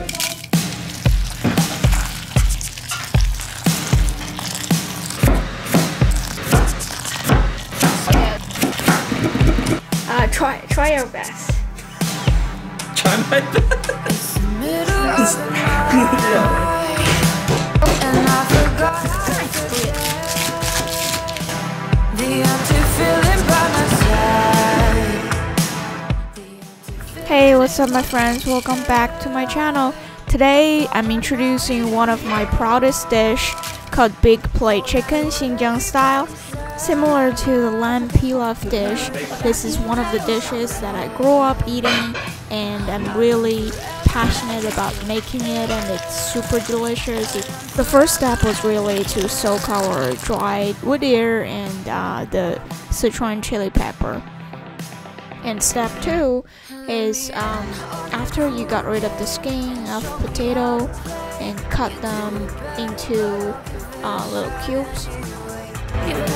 Uh, try try your best. Try my best. what's up, my friends? Welcome back to my channel. Today, I'm introducing one of my proudest dish called Big Plate Chicken Xinjiang style. Similar to the lamb pilaf dish, this is one of the dishes that I grew up eating and I'm really passionate about making it and it's super delicious. The first step was really to soak our dried wood ear and uh, the Sichuan chili pepper. And step two is um, after you got rid of the skin of potato and cut them into uh, little cubes. Even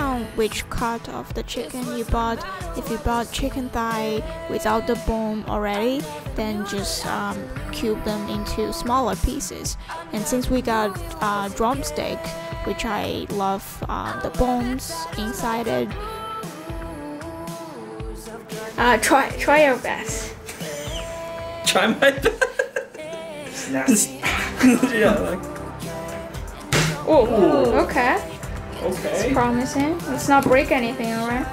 on which cut of the chicken you bought. If you bought chicken thigh without the bone already, then just um, cube them into smaller pieces. And since we got uh, drumstick, which I love uh, the bones inside it. Uh, try try your best. Try my best. Nasty. yeah, like, Oh, okay. Okay. Promising. Let's not break anything, alright?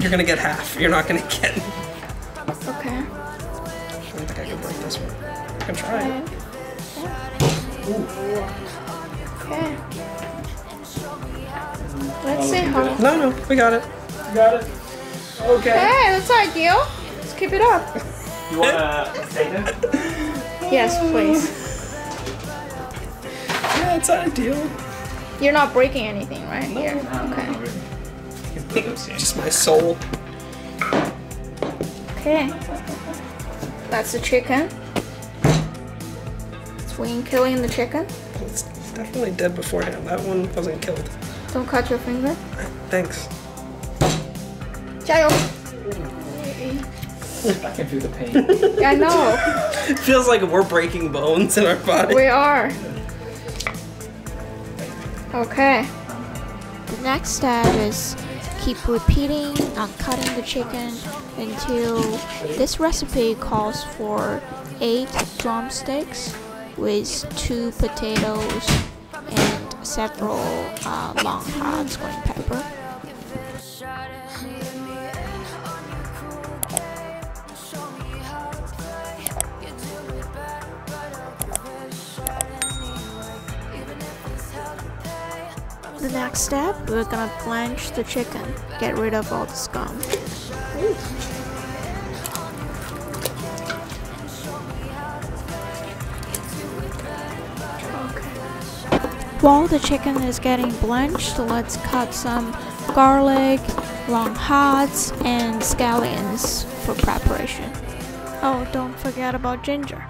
You're gonna get half. You're not gonna get. Okay. I don't think I can break this one. I can try Okay. Okay. Let's oh, see how. No, no, we got it. You got it? Okay. Hey, that's ideal. Let's keep it up. You want a it? Yes, please. Yeah, it's ideal. You're not breaking anything, right? Here. Okay. Just my soul. Okay. That's the chicken. Swing killing the chicken. It's definitely dead beforehand. That one wasn't killed. Don't cut your finger. Thanks. 加油! I can feel the pain. I know. It feels like we're breaking bones in our body. We are. Okay. The next step is keep repeating on cutting the chicken until this recipe calls for eight drumsticks with two potatoes and several uh, long hot green pepper. Next step, we're gonna blanch the chicken, get rid of all the scum. While the chicken is getting blanched, let's cut some garlic, long hots, and scallions for preparation. Oh, don't forget about ginger.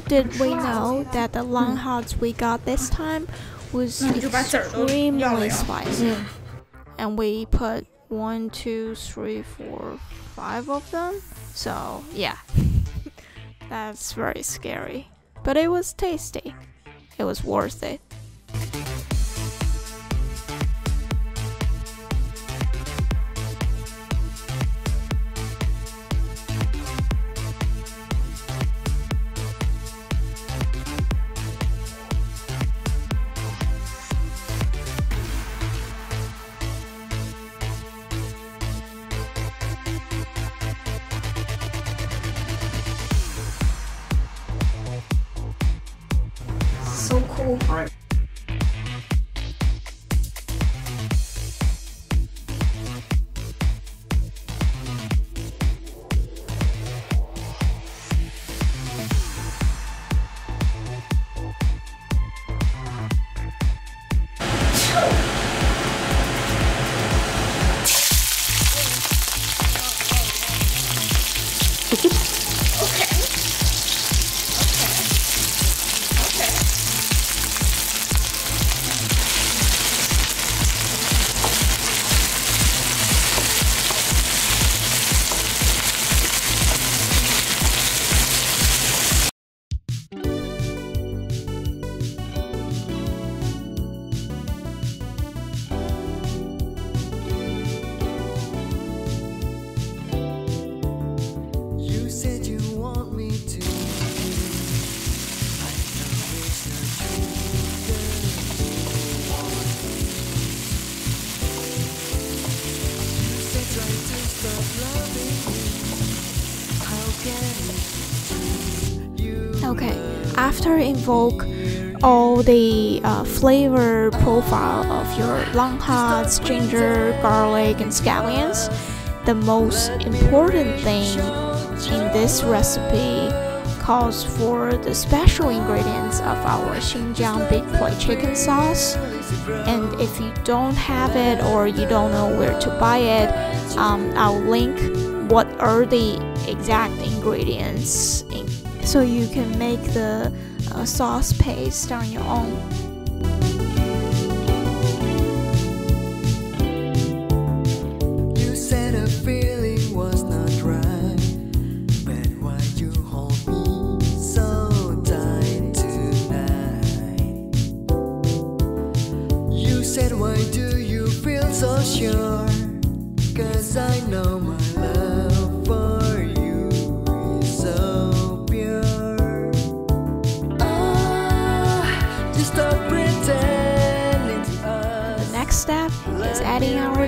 Little did we know that the long hots we got this time was extremely spicy. And we put one, two, three, four, five of them. So, yeah. That's very scary. But it was tasty. It was worth it. All right. After invoke all the uh, flavor profile of your long hots, ginger, garlic, and scallions, the most important thing in this recipe calls for the special ingredients of our Xinjiang big plate chicken sauce. And if you don't have it or you don't know where to buy it, um, I'll link what are the exact ingredients in, so you can make the uh, sauce paste on your own. Said why do you feel so sure? Cause I know my adding our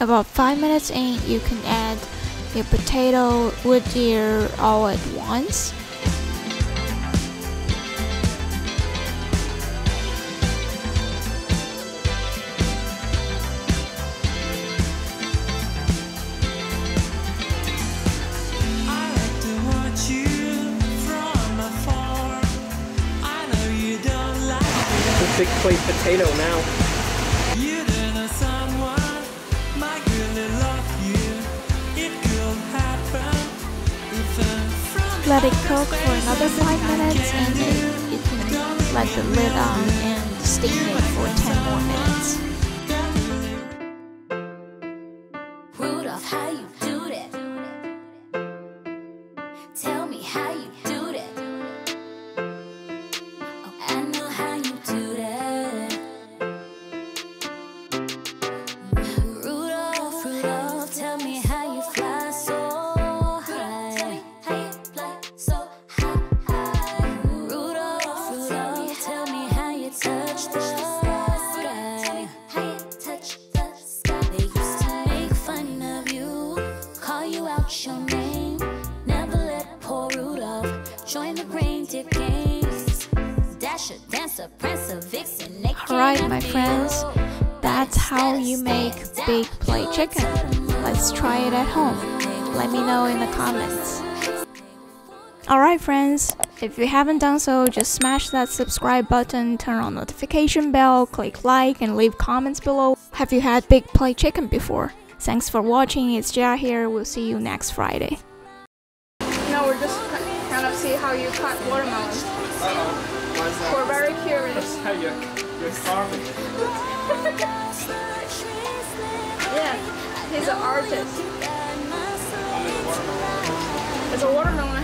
About 5 minutes in, you can add your potato with your all at once. Happen if I'm from Let it cook for another 5 minutes and then you can let the lid on and steam it for 10 more minutes. Alright, my friends, that's how you make big plate chicken. Let's try it at home. Let me know in the comments. Alright friends, if you haven't done so, just smash that subscribe button, turn on notification bell, click like and leave comments below. Have you had Big Plate Chicken before? Thanks for watching, it's Jia here, we'll see you next Friday. Now we're just see how you cut watermelon. We're very curious. You're carving it. Yeah, he's an artist. It's a watermelon